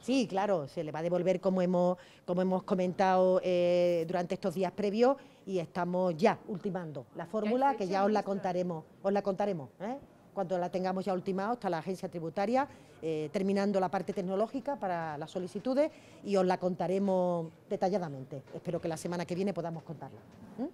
Sí, claro, se le va a devolver como hemos, como hemos comentado eh, durante estos días previos y estamos ya ultimando la fórmula que ya os la contaremos, os la contaremos. ¿eh? Cuando la tengamos ya ultimado, está la agencia tributaria eh, terminando la parte tecnológica para las solicitudes y os la contaremos detalladamente. Espero que la semana que viene podamos contarla. ¿eh?